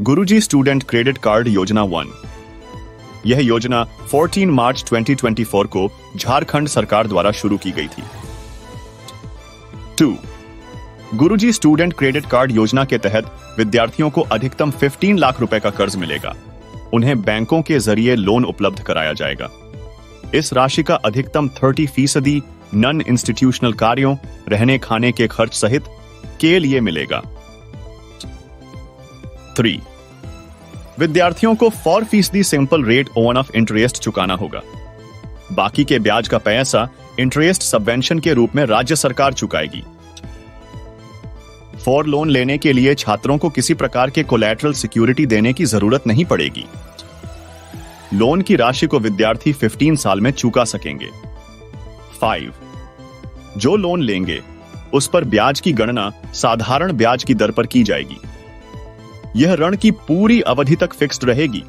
गुरुजी student credit card योजना one. यह योजना 14 मार्च 2024 को झारखंड सरकार द्वारा शुरू की गई थी। Two. Guruji student credit card योजना के तहत विद्यार्थियों को अधिकतम 15 लाख रुपए का कर्ज मिलेगा। उन्हें बैंकों के ज़रिए लोन उपलब्ध कराया जाएगा। इस राशि का अधिकतम 30 फ़ीसदी नन इंस्टीट्यूशनल कार्यों, रहने खाने के खर्च सहित के लिए मिलेगा। थ्री विद्यार्थियों को फोर फ़ीसदी सिंपल रेट ओवन ऑफ़ इंटरेस्ट चुकाना होगा। बाकी के ब्याज का पैसा इंटरेस्ट सबवेंशन के रूप में राज्य सरकार चुकाएगी। फॉर लोन लेने के लिए छात्रों को किसी प्रकार के कोलेटरल सिक्योरिटी देने की ज़रूरत नहीं पड़ेगी। लोन की राशि को विद्यार्थी 15 साल में चुका सकेंगे। फाइव जो लोन लेंगे, उस पर ब्याज की गणना साधारण ब्याज की दर पर की जाएगी। यह ऋण की पूरी अवधि तक फिक्स्ड रहेगी।